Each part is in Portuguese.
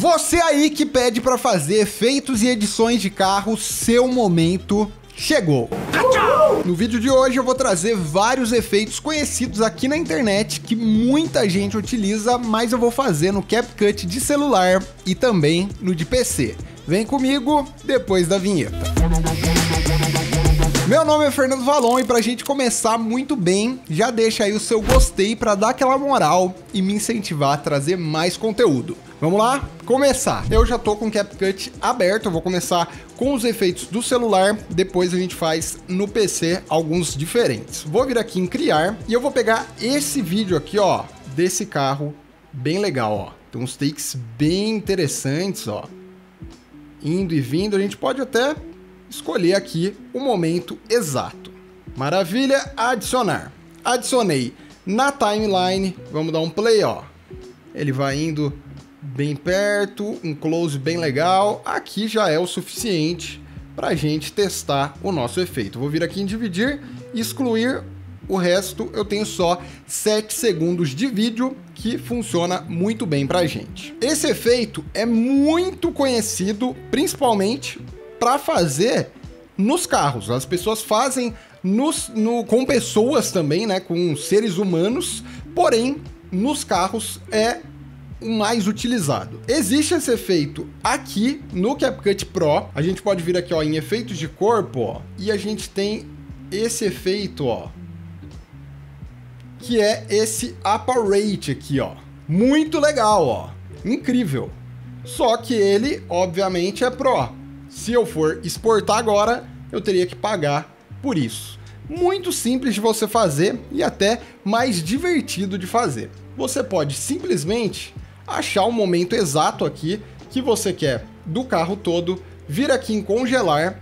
Você aí que pede para fazer efeitos e edições de carro, seu momento chegou. No vídeo de hoje eu vou trazer vários efeitos conhecidos aqui na internet que muita gente utiliza, mas eu vou fazer no CapCut de celular e também no de PC. Vem comigo depois da vinheta. Meu nome é Fernando Valon e pra gente começar muito bem, já deixa aí o seu gostei para dar aquela moral e me incentivar a trazer mais conteúdo. Vamos lá? Começar. Eu já tô com o CapCut aberto, eu vou começar com os efeitos do celular, depois a gente faz no PC alguns diferentes. Vou vir aqui em criar e eu vou pegar esse vídeo aqui, ó, desse carro bem legal, ó. Tem uns takes bem interessantes, ó. Indo e vindo, a gente pode até escolher aqui o momento exato. Maravilha, adicionar. Adicionei na timeline, vamos dar um play, ó. Ele vai indo bem perto, um close bem legal. Aqui já é o suficiente para a gente testar o nosso efeito. Vou vir aqui em dividir excluir o resto. Eu tenho só 7 segundos de vídeo que funciona muito bem para a gente. Esse efeito é muito conhecido, principalmente para fazer nos carros. As pessoas fazem nos, no, com pessoas também, né? Com seres humanos, porém, nos carros é o mais utilizado. Existe esse efeito aqui no CapCut Pro. A gente pode vir aqui ó, em efeitos de corpo ó, e a gente tem esse efeito ó, que é esse Apparate aqui ó. Muito legal ó, incrível. Só que ele obviamente é Pro. Se eu for exportar agora, eu teria que pagar por isso. Muito simples de você fazer e até mais divertido de fazer. Você pode simplesmente achar o momento exato aqui que você quer do carro todo, vir aqui em congelar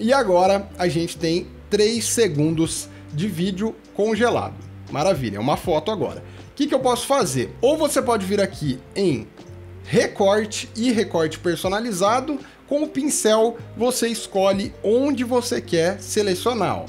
e agora a gente tem 3 segundos de vídeo congelado. Maravilha, é uma foto agora. O que, que eu posso fazer? Ou você pode vir aqui em recorte e recorte personalizado, com o pincel, você escolhe onde você quer selecionar. Ó.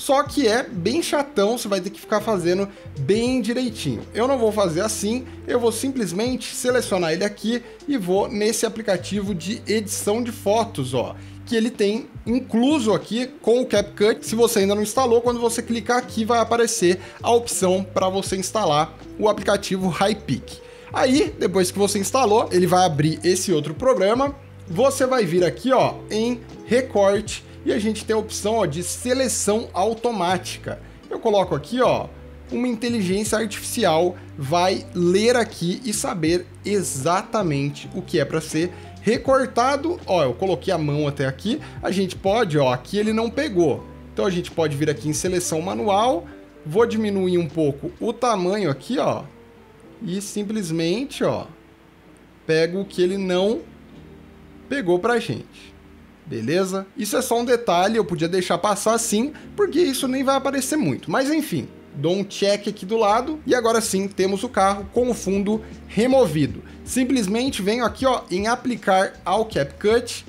Só que é bem chatão, você vai ter que ficar fazendo bem direitinho. Eu não vou fazer assim, eu vou simplesmente selecionar ele aqui e vou nesse aplicativo de edição de fotos, ó que ele tem incluso aqui com o CapCut. Se você ainda não instalou, quando você clicar aqui vai aparecer a opção para você instalar o aplicativo HiPic. Aí, depois que você instalou, ele vai abrir esse outro programa você vai vir aqui ó, em recorte e a gente tem a opção ó, de seleção automática. Eu coloco aqui ó, uma inteligência artificial vai ler aqui e saber exatamente o que é para ser recortado. Ó, eu coloquei a mão até aqui. A gente pode, ó, aqui ele não pegou. Então a gente pode vir aqui em seleção manual. Vou diminuir um pouco o tamanho aqui, ó, e simplesmente, ó, pego o que ele não pegou pra gente. Beleza? Isso é só um detalhe, eu podia deixar passar assim, porque isso nem vai aparecer muito. Mas enfim, dou um check aqui do lado e agora sim temos o carro com o fundo removido. Simplesmente venho aqui ó, em aplicar ao CapCut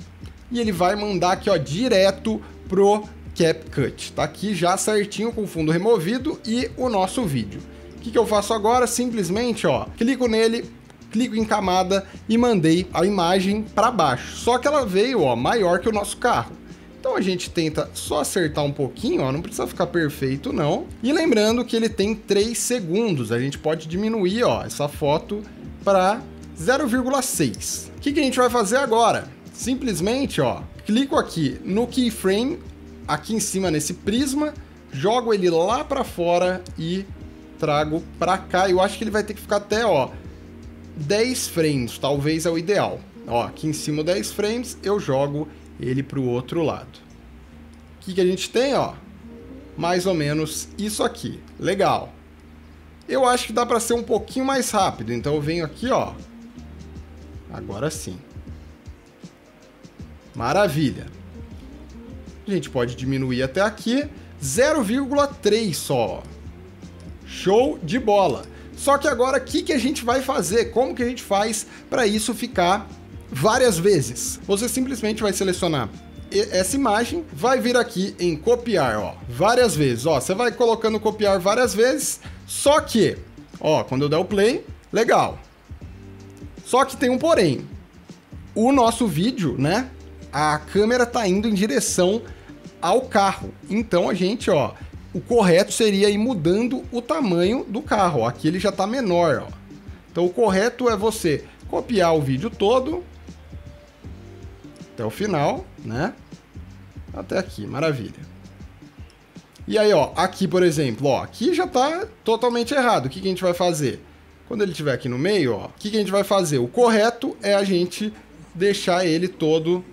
e ele vai mandar aqui ó, direto pro CapCut. Tá aqui já certinho com o fundo removido e o nosso vídeo. O que, que eu faço agora? Simplesmente ó, clico nele, clico em camada e mandei a imagem para baixo. Só que ela veio, ó, maior que o nosso carro. Então a gente tenta só acertar um pouquinho, ó, não precisa ficar perfeito não. E lembrando que ele tem 3 segundos, a gente pode diminuir, ó, essa foto para 0,6. O que, que a gente vai fazer agora? Simplesmente, ó, clico aqui no keyframe, aqui em cima nesse prisma, jogo ele lá para fora e trago para cá. Eu acho que ele vai ter que ficar até, ó, 10 frames, talvez é o ideal. Ó, aqui em cima 10 frames, eu jogo ele para o outro lado. O que, que a gente tem, ó? Mais ou menos isso aqui. Legal. Eu acho que dá para ser um pouquinho mais rápido, então eu venho aqui, ó. Agora sim. Maravilha. A gente pode diminuir até aqui 0,3 só. Show de bola. Só que agora, o que, que a gente vai fazer? Como que a gente faz para isso ficar várias vezes? Você simplesmente vai selecionar essa imagem, vai vir aqui em copiar, ó, várias vezes. Ó, você vai colocando copiar várias vezes, só que, ó, quando eu der o play, legal. Só que tem um porém. o nosso vídeo, né? A câmera tá indo em direção ao carro. Então a gente, ó, o correto seria ir mudando o tamanho do carro. Aqui ele já tá menor, ó. Então o correto é você copiar o vídeo todo até o final, né? Até aqui, maravilha. E aí, ó, aqui, por exemplo, ó, aqui já tá totalmente errado. O que, que a gente vai fazer? Quando ele estiver aqui no meio, ó, o que, que a gente vai fazer? O correto é a gente deixar ele todo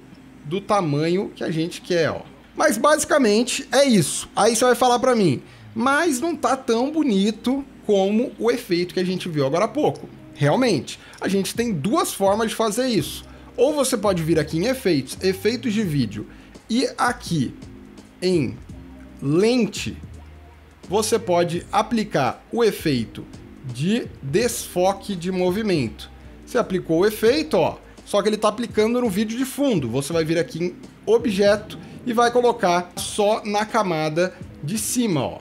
do tamanho que a gente quer, ó. Mas basicamente é isso. Aí você vai falar para mim, mas não tá tão bonito como o efeito que a gente viu agora há pouco. Realmente, a gente tem duas formas de fazer isso. Ou você pode vir aqui em efeitos, efeitos de vídeo, e aqui em lente, você pode aplicar o efeito de desfoque de movimento. Você aplicou o efeito, ó, só que ele está aplicando no vídeo de fundo. Você vai vir aqui em objeto e vai colocar só na camada de cima, ó.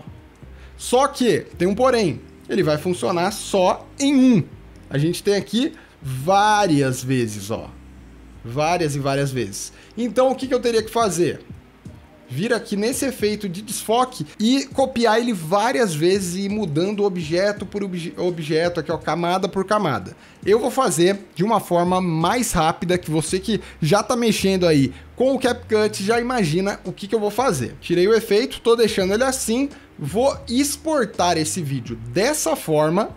Só que tem um porém, ele vai funcionar só em um. A gente tem aqui várias vezes, ó. Várias e várias vezes. Então o que, que eu teria que fazer? Vir aqui nesse efeito de desfoque e copiar ele várias vezes e ir mudando objeto por obje objeto, aqui ó, camada por camada. Eu vou fazer de uma forma mais rápida, que você que já tá mexendo aí com o CapCut já imagina o que, que eu vou fazer. Tirei o efeito, tô deixando ele assim, vou exportar esse vídeo dessa forma,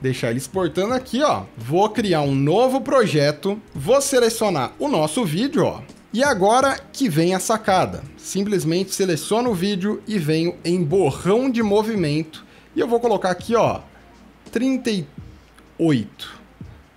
deixar ele exportando aqui, ó. Vou criar um novo projeto, vou selecionar o nosso vídeo, ó, e agora que vem a sacada. Simplesmente seleciono o vídeo e venho em borrão de movimento. E eu vou colocar aqui, ó, 38.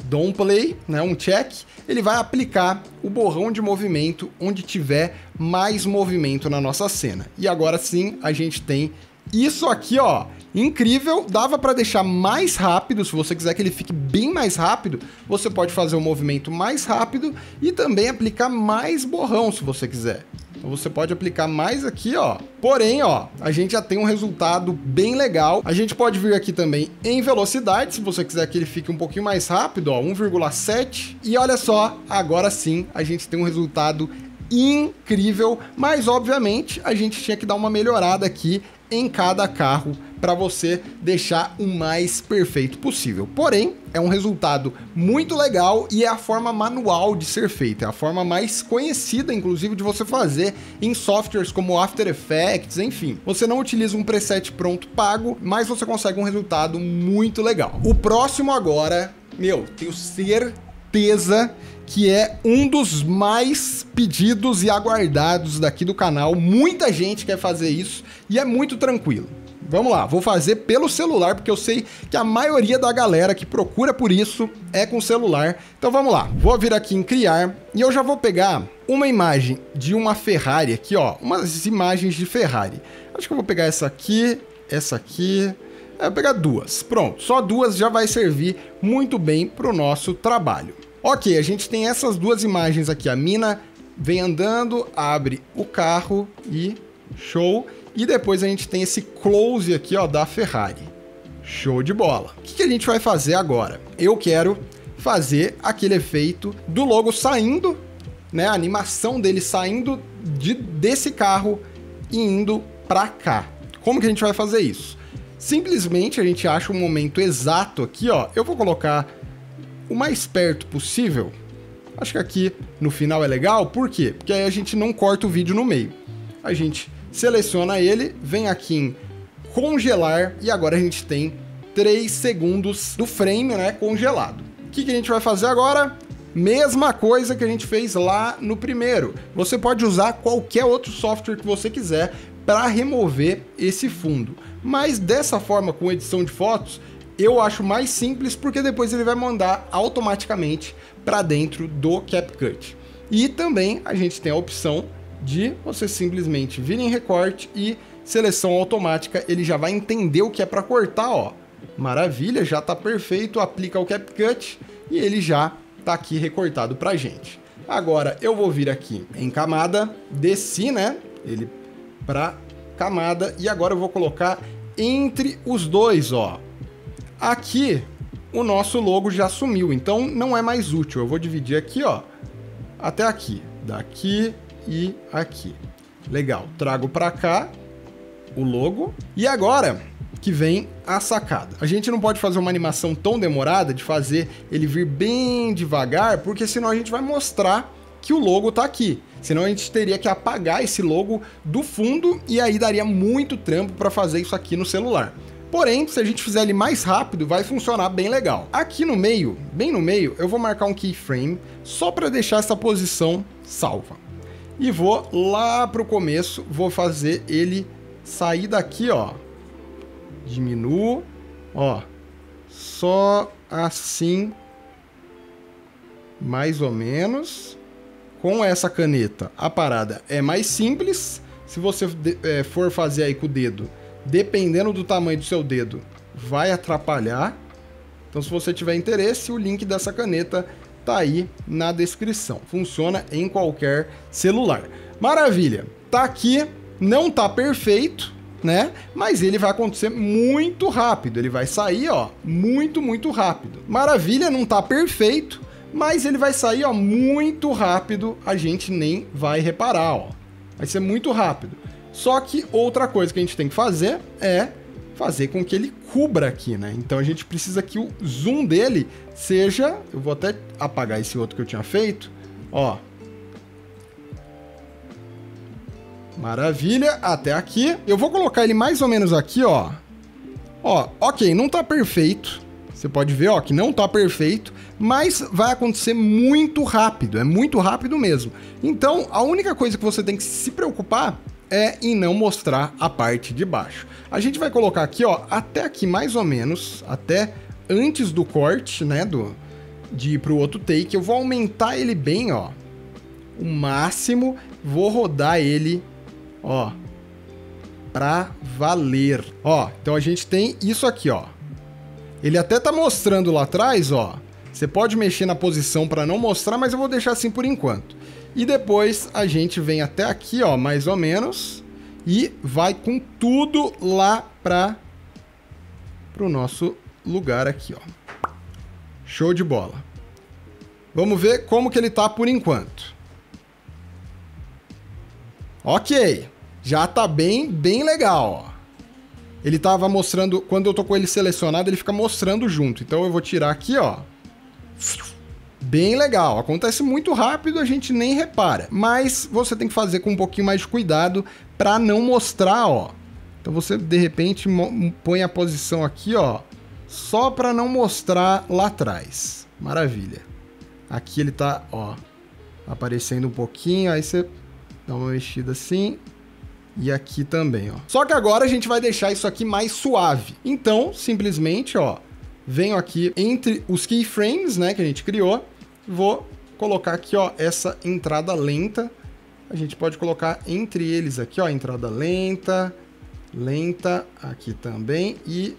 Dou um play, né, um check. Ele vai aplicar o borrão de movimento onde tiver mais movimento na nossa cena. E agora sim, a gente tem isso aqui, ó, incrível, dava para deixar mais rápido, se você quiser que ele fique bem mais rápido, você pode fazer um movimento mais rápido e também aplicar mais borrão, se você quiser. Então você pode aplicar mais aqui, ó. Porém, ó, a gente já tem um resultado bem legal. A gente pode vir aqui também em velocidade, se você quiser que ele fique um pouquinho mais rápido, ó, 1,7. E olha só, agora sim a gente tem um resultado incrível, mas obviamente a gente tinha que dar uma melhorada aqui em cada carro para você deixar o mais perfeito possível. Porém, é um resultado muito legal e é a forma manual de ser feito, é a forma mais conhecida, inclusive, de você fazer em softwares como After Effects, enfim. Você não utiliza um preset pronto pago, mas você consegue um resultado muito legal. O próximo agora, meu, tenho certeza que é um dos mais pedidos e aguardados daqui do canal. Muita gente quer fazer isso e é muito tranquilo. Vamos lá, vou fazer pelo celular, porque eu sei que a maioria da galera que procura por isso é com celular. Então vamos lá, vou vir aqui em criar e eu já vou pegar uma imagem de uma Ferrari aqui, ó, umas imagens de Ferrari. Acho que eu vou pegar essa aqui, essa aqui, é, pegar duas. Pronto, só duas já vai servir muito bem para o nosso trabalho. Ok, a gente tem essas duas imagens aqui. A mina vem andando, abre o carro e show. E depois a gente tem esse close aqui, ó, da Ferrari. Show de bola. O que, que a gente vai fazer agora? Eu quero fazer aquele efeito do logo saindo, né? A animação dele saindo de, desse carro e indo para cá. Como que a gente vai fazer isso? Simplesmente a gente acha um momento exato aqui, ó. Eu vou colocar o mais perto possível. Acho que aqui no final é legal, por quê? Porque aí a gente não corta o vídeo no meio. A gente seleciona ele, vem aqui em congelar e agora a gente tem 3 segundos do frame né, congelado. O que, que a gente vai fazer agora? Mesma coisa que a gente fez lá no primeiro. Você pode usar qualquer outro software que você quiser para remover esse fundo. Mas dessa forma, com edição de fotos, eu acho mais simples porque depois ele vai mandar automaticamente para dentro do CapCut. E também a gente tem a opção de você simplesmente vir em recorte e seleção automática, ele já vai entender o que é para cortar, ó. Maravilha, já está perfeito, aplica o CapCut e ele já está aqui recortado para gente. Agora eu vou vir aqui em camada, desci, né, ele para camada e agora eu vou colocar entre os dois, ó. Aqui o nosso logo já sumiu, então não é mais útil. Eu vou dividir aqui, ó, até aqui. Daqui e aqui. Legal. Trago para cá o logo. E agora que vem a sacada. A gente não pode fazer uma animação tão demorada de fazer ele vir bem devagar, porque senão a gente vai mostrar que o logo tá aqui. Senão a gente teria que apagar esse logo do fundo e aí daria muito trampo para fazer isso aqui no celular. Porém, se a gente fizer ele mais rápido, vai funcionar bem legal. Aqui no meio, bem no meio, eu vou marcar um keyframe só para deixar essa posição salva. E vou lá pro começo, vou fazer ele sair daqui, ó. Diminuo, ó. Só assim, mais ou menos. Com essa caneta, a parada é mais simples. Se você é, for fazer aí com o dedo, dependendo do tamanho do seu dedo, vai atrapalhar. Então, se você tiver interesse, o link dessa caneta tá aí na descrição. Funciona em qualquer celular. Maravilha. Tá aqui, não tá perfeito, né? Mas ele vai acontecer muito rápido. Ele vai sair, ó, muito, muito rápido. Maravilha, não tá perfeito, mas ele vai sair, ó, muito rápido. A gente nem vai reparar, ó. Vai ser muito rápido. Só que outra coisa que a gente tem que fazer é fazer com que ele cubra aqui, né? Então a gente precisa que o zoom dele seja... Eu vou até apagar esse outro que eu tinha feito. Ó. Maravilha, até aqui. Eu vou colocar ele mais ou menos aqui, ó. Ó, ok, não tá perfeito. Você pode ver, ó, que não tá perfeito, mas vai acontecer muito rápido, é muito rápido mesmo. Então, a única coisa que você tem que se preocupar é em não mostrar a parte de baixo. A gente vai colocar aqui, ó, até aqui mais ou menos, até antes do corte, né, do, de ir pro outro take. Eu vou aumentar ele bem, ó, o máximo. Vou rodar ele, ó, pra valer. Ó, então a gente tem isso aqui, ó. Ele até tá mostrando lá atrás, ó. Você pode mexer na posição para não mostrar, mas eu vou deixar assim por enquanto. E depois a gente vem até aqui, ó, mais ou menos, e vai com tudo lá para o nosso lugar aqui, ó. Show de bola. Vamos ver como que ele tá por enquanto. Ok, já tá bem, bem legal, ó. Ele tava mostrando, quando eu tô com ele selecionado, ele fica mostrando junto. Então eu vou tirar aqui, ó bem legal. Acontece muito rápido, a gente nem repara. Mas você tem que fazer com um pouquinho mais de cuidado para não mostrar, ó. Então você de repente põe a posição aqui, ó, só para não mostrar lá atrás. Maravilha. Aqui ele tá, ó, aparecendo um pouquinho, aí você dá uma mexida assim. E aqui também, ó. Só que agora a gente vai deixar isso aqui mais suave. Então, simplesmente, ó, venho aqui entre os keyframes, né, que a gente criou, vou colocar aqui, ó, essa entrada lenta. A gente pode colocar entre eles aqui, ó, entrada lenta, lenta aqui também e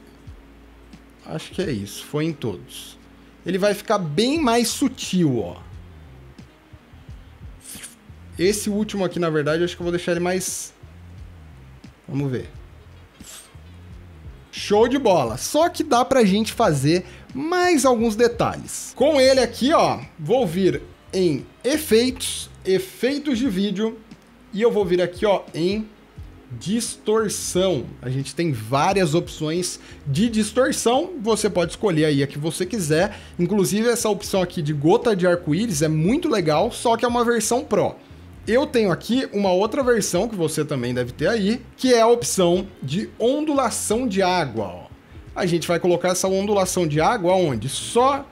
acho que é isso, foi em todos. Ele vai ficar bem mais sutil, ó. Esse último aqui, na verdade, acho que eu vou deixar ele mais... Vamos ver. Show de bola. Só que dá pra gente fazer mais alguns detalhes. Com ele aqui, ó, vou vir em efeitos, efeitos de vídeo e eu vou vir aqui, ó, em distorção. A gente tem várias opções de distorção, você pode escolher aí a que você quiser. Inclusive essa opção aqui de gota de arco-íris é muito legal, só que é uma versão Pro. Eu tenho aqui uma outra versão que você também deve ter aí, que é a opção de ondulação de água. Ó. A gente vai colocar essa ondulação de água onde? Só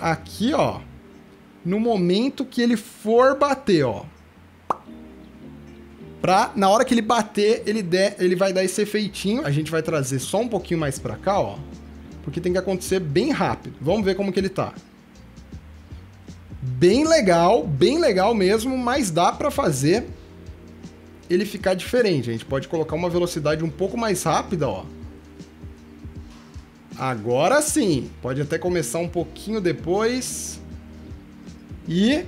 aqui, ó, no momento que ele for bater, ó. Pra, na hora que ele bater, ele, der, ele vai dar esse efeitinho. A gente vai trazer só um pouquinho mais pra cá, ó. Porque tem que acontecer bem rápido. Vamos ver como que ele tá bem legal, bem legal mesmo, mas dá para fazer ele ficar diferente. A gente pode colocar uma velocidade um pouco mais rápida, ó. Agora sim, pode até começar um pouquinho depois. E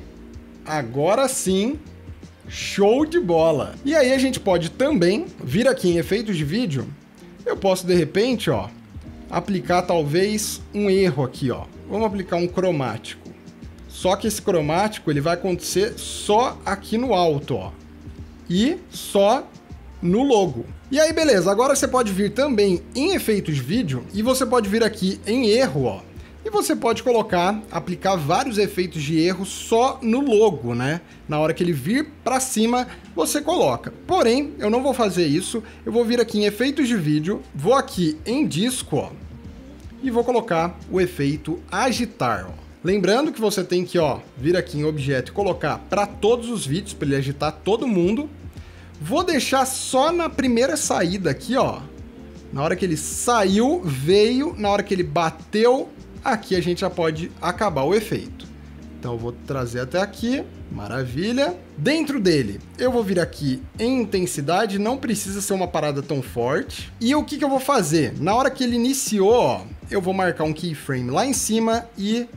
agora sim, show de bola. E aí a gente pode também vir aqui em efeitos de vídeo. Eu posso de repente, ó, aplicar talvez um erro aqui, ó. Vamos aplicar um cromático Só que esse cromático ele vai acontecer só aqui no alto, ó. E só no logo. E aí, beleza, agora você pode vir também em efeitos de vídeo e você pode vir aqui em erro, ó. E você pode colocar, aplicar vários efeitos de erro só no logo, né? Na hora que ele vir para cima, você coloca. Porém, eu não vou fazer isso. Eu vou vir aqui em efeitos de vídeo, vou aqui em disco, ó, e vou colocar o efeito agitar, ó. Lembrando que você tem que, ó, vir aqui em objeto e colocar para todos os vídeos para ele agitar todo mundo. Vou deixar só na primeira saída aqui, ó. Na hora que ele saiu, veio, na hora que ele bateu, aqui a gente já pode acabar o efeito. Então eu vou trazer até aqui, maravilha. Dentro dele, eu vou vir aqui em intensidade, não precisa ser uma parada tão forte. E o que, que eu vou fazer? Na hora que ele iniciou, ó, eu vou marcar um keyframe lá em cima e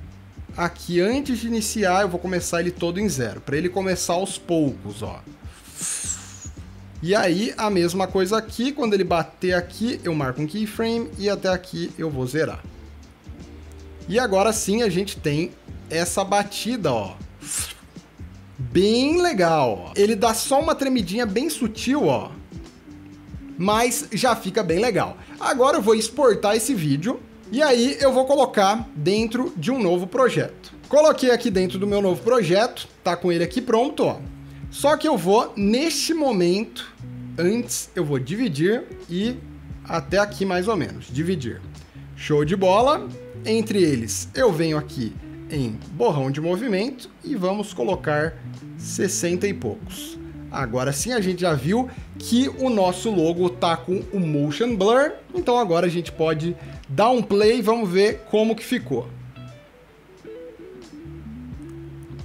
aqui antes de iniciar eu vou começar ele todo em zero, para ele começar aos poucos, ó. E aí, a mesma coisa aqui, quando ele bater aqui, eu marco um keyframe e até aqui eu vou zerar. E agora sim a gente tem essa batida, ó. Bem legal, ó. Ele dá só uma tremidinha bem sutil, ó. Mas já fica bem legal. Agora eu vou exportar esse vídeo e aí eu vou colocar dentro de um novo projeto. Coloquei aqui dentro do meu novo projeto, tá com ele aqui pronto, ó. Só que eu vou, neste momento, antes eu vou dividir e até aqui mais ou menos, dividir. Show de bola! Entre eles, eu venho aqui em borrão de movimento e vamos colocar 60 e poucos. Agora sim a gente já viu que o nosso logo tá com o motion blur, então agora a gente pode dar um play vamos ver como que ficou.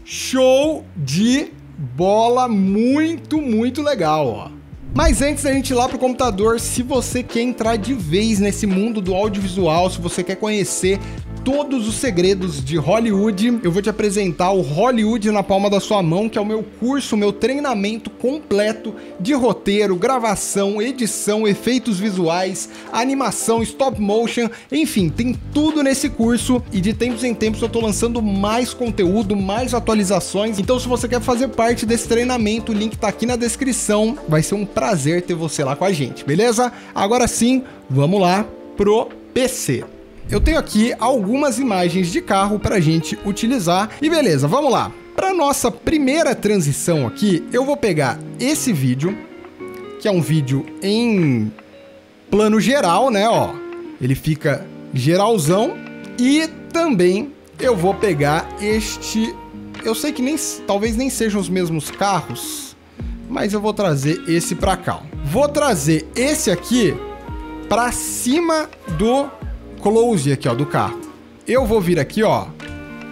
Show de bola, muito, muito legal, ó. Mas antes da gente ir lá pro computador, se você quer entrar de vez nesse mundo do audiovisual, se você quer conhecer todos os segredos de Hollywood, eu vou te apresentar o Hollywood na palma da sua mão, que é o meu curso, meu treinamento completo de roteiro, gravação, edição, efeitos visuais, animação, stop motion, enfim, tem tudo nesse curso e de tempos em tempos eu tô lançando mais conteúdo, mais atualizações. Então se você quer fazer parte desse treinamento, o link tá aqui na descrição. Vai ser um prazer ter você lá com a gente, beleza? Agora sim, vamos lá pro PC. Eu tenho aqui algumas imagens de carro para a gente utilizar e beleza, vamos lá. Para nossa primeira transição aqui, eu vou pegar esse vídeo, que é um vídeo em plano geral, né, ó. Ele fica geralzão e também eu vou pegar este, eu sei que nem talvez nem sejam os mesmos carros, mas eu vou trazer esse para cá. Vou trazer esse aqui para cima do close aqui, ó, do carro. Eu vou vir aqui, ó,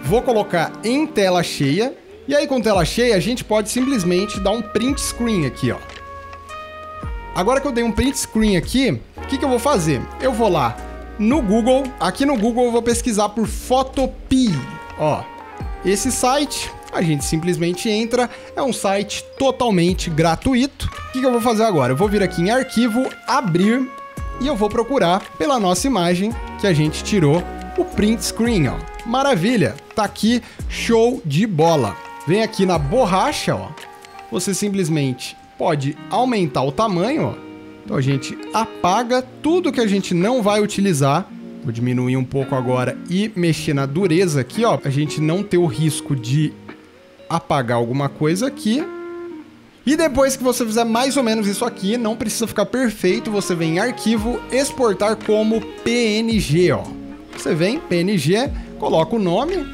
vou colocar em tela cheia, e aí com tela cheia a gente pode simplesmente dar um print screen aqui, ó. Agora que eu dei um print screen aqui, o que, que eu vou fazer? Eu vou lá no Google, aqui no Google eu vou pesquisar por Photopea, ó. Esse site a gente simplesmente entra, é um site totalmente gratuito. O que, que eu vou fazer agora? Eu vou vir aqui em arquivo, abrir e eu vou procurar pela nossa imagem que a gente tirou o print screen, ó. Maravilha, tá aqui, show de bola. Vem aqui na borracha, ó. Você simplesmente pode aumentar o tamanho, ó. Então a gente apaga tudo que a gente não vai utilizar. Vou diminuir um pouco agora e mexer na dureza aqui, ó. A gente não ter o risco de apagar alguma coisa aqui. E depois que você fizer mais ou menos isso aqui, não precisa ficar perfeito, você vem em arquivo, exportar como PNG, ó. Você vem, PNG, coloca o nome,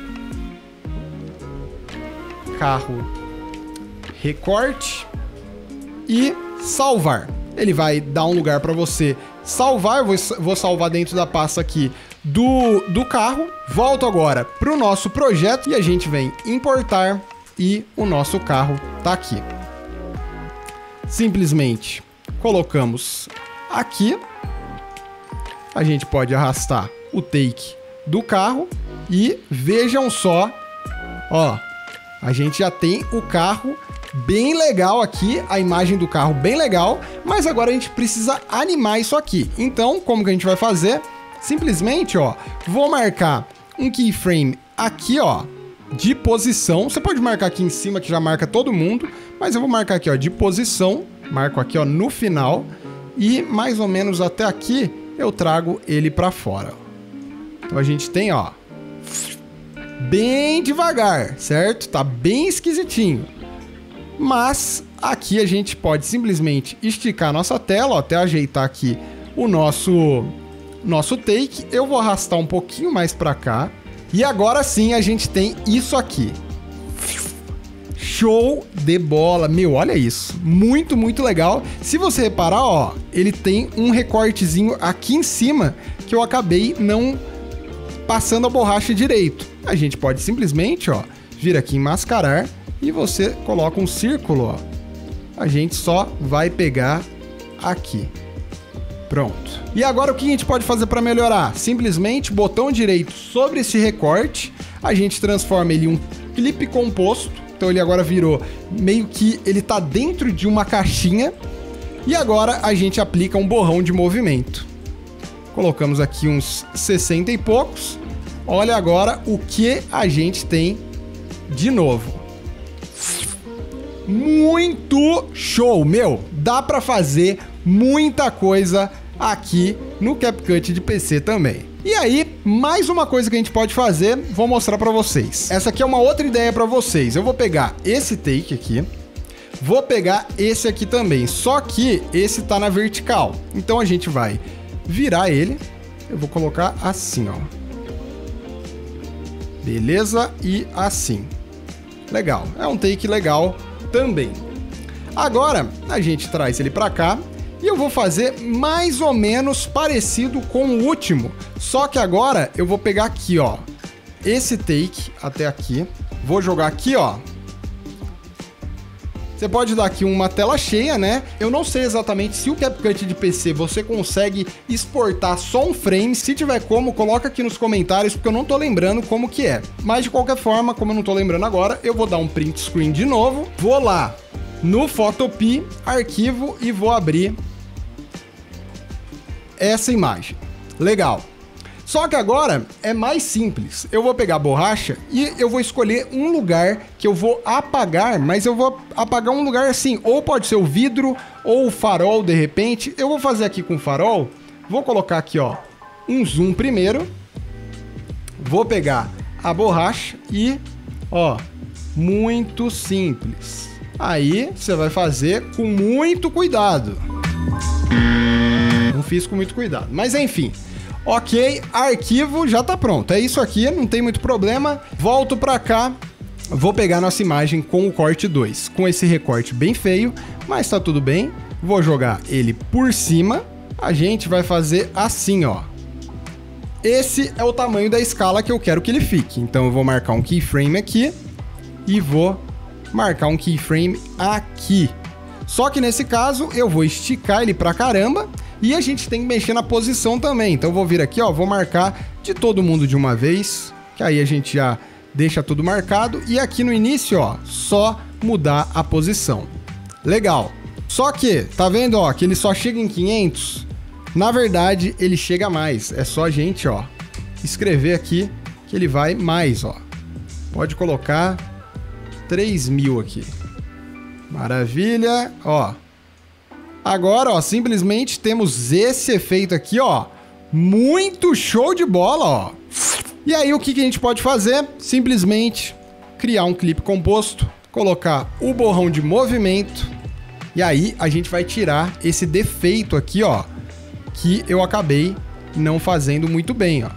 carro, recorte e salvar. Ele vai dar um lugar para você salvar, eu vou, vou salvar dentro da pasta aqui do, do carro. Volto agora para o nosso projeto e a gente vem importar e o nosso carro está aqui. Simplesmente colocamos aqui. A gente pode arrastar o take do carro e vejam só, ó, a gente já tem o carro bem legal aqui, a imagem do carro bem legal, mas agora a gente precisa animar isso aqui. Então, como que a gente vai fazer? Simplesmente, ó, vou marcar um keyframe aqui, ó, de posição. Você pode marcar aqui em cima que já marca todo mundo, mas eu vou marcar aqui, ó, de posição. Marco aqui, ó, no final e mais ou menos até aqui eu trago ele para fora. Então a gente tem, ó, bem devagar, certo? Tá bem esquisitinho. Mas aqui a gente pode simplesmente esticar nossa tela, ó, até ajeitar aqui o nosso nosso take. Eu vou arrastar um pouquinho mais para cá. E agora sim a gente tem isso aqui. Show de bola. Meu, olha isso. Muito, muito legal. Se você reparar, ó, ele tem um recortezinho aqui em cima que eu acabei não passando a borracha direito. A gente pode simplesmente, ó, vir aqui em mascarar e você coloca um círculo, ó. A gente só vai pegar aqui. Pronto. E agora o que a gente pode fazer para melhorar? Simplesmente botão direito sobre esse recorte, a gente transforma ele em um clipe composto. Então ele agora virou meio que ele tá dentro de uma caixinha. E agora a gente aplica um borrão de movimento. Colocamos aqui uns 60 e poucos. Olha agora o que a gente tem de novo. Muito show, meu. Dá para fazer muita coisa aqui no CapCut de PC também. E aí, mais uma coisa que a gente pode fazer, vou mostrar para vocês. Essa aqui é uma outra ideia para vocês. Eu vou pegar esse take aqui, vou pegar esse aqui também, só que esse tá na vertical. Então a gente vai virar ele. Eu vou colocar assim, ó. Beleza? E assim. Legal. É um take legal também. Agora, a gente traz ele para cá e eu vou fazer mais ou menos parecido com o último. Só que agora eu vou pegar aqui, ó. Esse take até aqui. Vou jogar aqui, ó. Você pode dar aqui uma tela cheia, né? Eu não sei exatamente se o CapCut de PC você consegue exportar só um frame. Se tiver como, coloca aqui nos comentários, porque eu não tô lembrando como que é. Mas de qualquer forma, como eu não tô lembrando agora, eu vou dar um print screen de novo. Vou lá no Photopea, arquivo, e vou abrir essa imagem. Legal. Só que agora é mais simples. Eu vou pegar a borracha e eu vou escolher um lugar que eu vou apagar, mas eu vou apagar um lugar assim, ou pode ser o vidro ou o farol de repente. Eu vou fazer aqui com o farol. Vou colocar aqui, ó, um zoom primeiro. Vou pegar a borracha e, ó, muito simples. Aí você vai fazer com muito cuidado. Não fiz com muito cuidado, mas enfim. Ok, arquivo já tá pronto. É isso aqui, não tem muito problema. Volto para cá. Vou pegar nossa imagem com o corte 2, com esse recorte bem feio, mas tá tudo bem. Vou jogar ele por cima. A gente vai fazer assim, ó. Esse é o tamanho da escala que eu quero que ele fique. Então eu vou marcar um keyframe aqui e vou marcar um keyframe aqui. Só que nesse caso eu vou esticar ele pra caramba e a gente tem que mexer na posição também. Então eu vou vir aqui, ó, vou marcar de todo mundo de uma vez, que aí a gente já deixa tudo marcado. E aqui no início, ó, só mudar a posição. Legal. Só que, tá vendo, ó, que ele só chega em 500? Na verdade, ele chega mais. É só a gente, ó, escrever aqui que ele vai mais, ó. Pode colocar 3 mil aqui. Maravilha, ó. Agora, ó, simplesmente temos esse efeito aqui, ó. Muito show de bola, ó. E aí, o que, que a gente pode fazer? Simplesmente criar um clipe composto, colocar o borrão de movimento, e aí a gente vai tirar esse defeito aqui, ó, que eu acabei não fazendo muito bem, ó.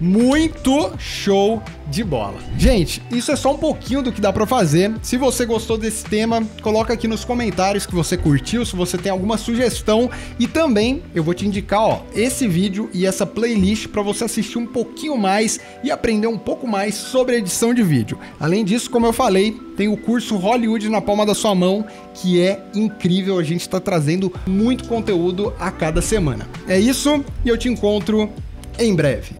Muito show de bola. Gente, isso é só um pouquinho do que dá para fazer. Se você gostou desse tema, coloca aqui nos comentários que você curtiu, se você tem alguma sugestão e também eu vou te indicar, ó, esse vídeo e essa playlist para você assistir um pouquinho mais e aprender um pouco mais sobre edição de vídeo. Além disso, como eu falei, tem o curso Hollywood na palma da sua mão, que é incrível, a gente está trazendo muito conteúdo a cada semana. É isso e eu te encontro em breve.